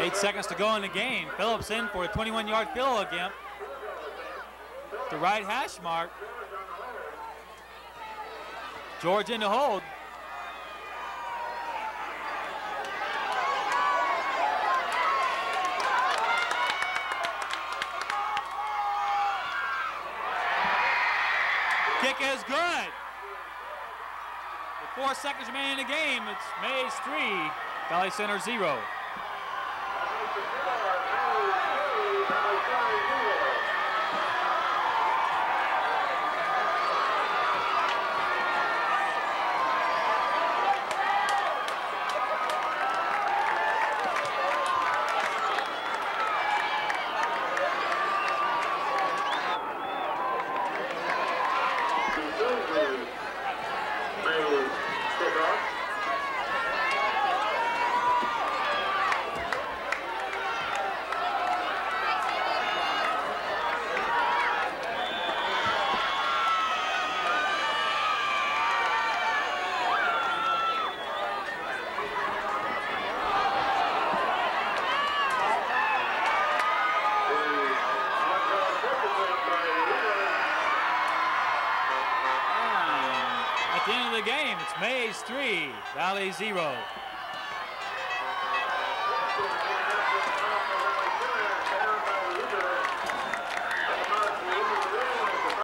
Eight seconds to go in the game. Phillips in for a 21-yard field attempt. The right hash mark. George in the hold. Kick is good. With four seconds remaining in the game, it's Maize three, Valley Center zero. At the end of the game, it's Maize three, Valley zero.